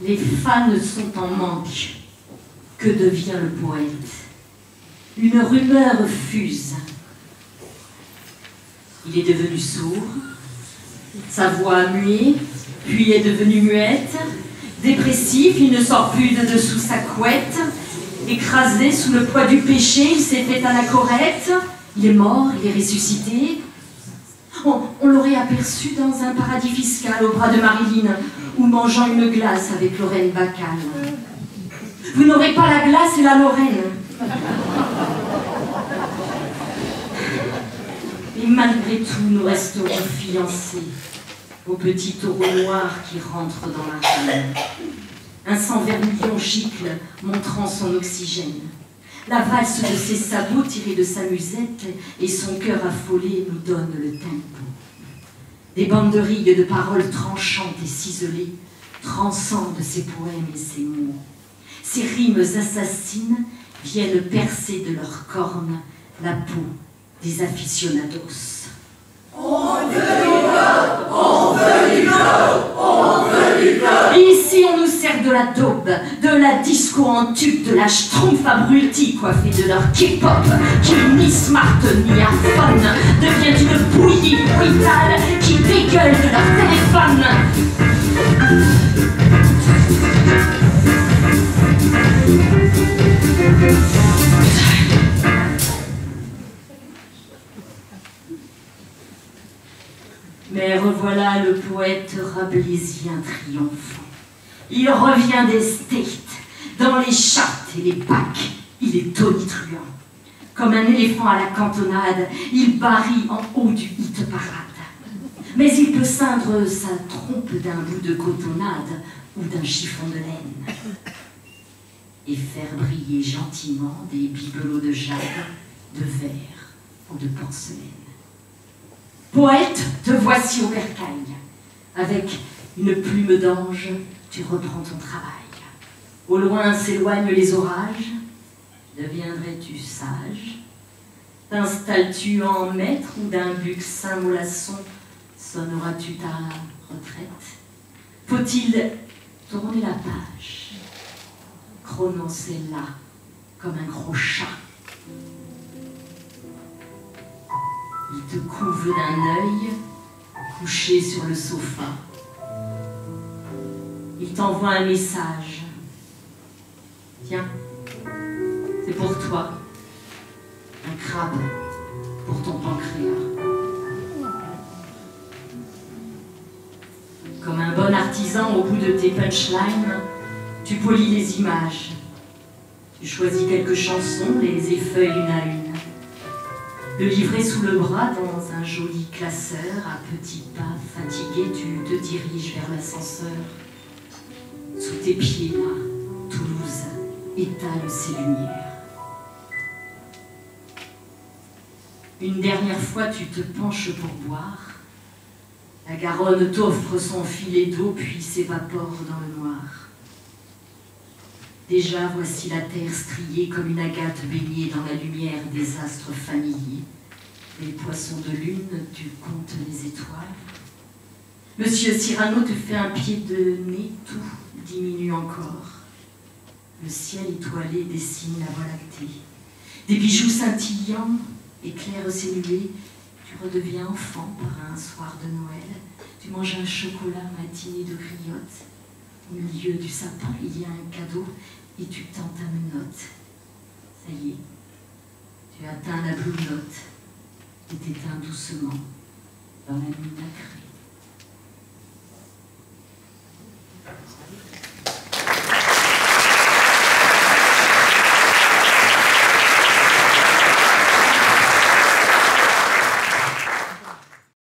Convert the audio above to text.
Les fans sont en manque. Que devient le poète? Une rumeur fuse. Il est devenu sourd, sa voix muée, puis est devenue muette. Dépressif, il ne sort plus de dessous sa couette. Écrasé sous le poids du péché, il s'est fait à la. Il est mort, il est ressuscité. On, on l'aurait aperçu dans un paradis fiscal au bras de Marilyn, ou mangeant une glace avec Lorraine Bacal. Vous n'aurez pas la glace et la Lorraine. Et malgré tout, nous resterons fiancés au petit taureau noir qui rentre dans la reine. Un sang vermillon gicle, montrant son oxygène. La valse de ses sabots tirés de sa musette et son cœur affolé nous donne le tempo. Des bandes de paroles tranchantes et ciselées transcendent ses poèmes et ses mots. Ces rimes assassines viennent percer de leurs cornes la peau des aficionados. On veut du on veut du on veut du Ici, on nous sert de la daube, de la disco en tube, de la schtroumpf abrutie coiffée de leur K-pop, qui ni smart ni iPhone devient une bouillie brutale de leur téléphone. Mais revoilà le poète rabelaisien triomphant. Il revient des States, dans les chartes et les packs, il est tonitruant. Comme un éléphant à la cantonade, il barille en haut du hit parade. Mais il ceindre sa trompe d'un bout de cotonnade ou d'un chiffon de laine et faire briller gentiment des bibelots de jade, de verre ou de porcelaine. Poète, te voici au bercail. Avec une plume d'ange, tu reprends ton travail. Au loin s'éloignent les orages. Deviendrais-tu sage? T'installes-tu en maître ou d'un buc Saint-Molasson Sonneras-tu ta retraite? Faut-il tourner la page? Prononcer là comme un gros chat Il te couve d'un œil, couché sur le sofa. Il t'envoie un message. Tiens, c'est pour toi. Un crabe pour ton pancréas. Au bout de tes punchlines, tu polis les images. Tu choisis quelques chansons, les effeuilles une à une. Le livret sous le bras dans un joli classeur, à petits pas fatigués, tu te diriges vers l'ascenseur. Sous tes pieds, là, Toulouse étale ses lumières. Une dernière fois, tu te penches pour boire. La Garonne t'offre son filet d'eau, puis s'évapore dans le noir. Déjà voici la terre striée comme une agate baignée dans la lumière des astres familiers. Les poissons de lune, tu comptes les étoiles. Monsieur Cyrano te fait un pied de nez, tout diminue encore. Le ciel étoilé dessine la voie lactée. Des bijoux scintillants éclairent ses nuées. Tu redeviens enfant par un soir de Noël. Tu manges un chocolat matiné de griotte. Au milieu du sapin, il y a un cadeau et tu tends ta menotte. Ça y est, tu atteins la blue note et t'éteins doucement dans la nuit nacrée.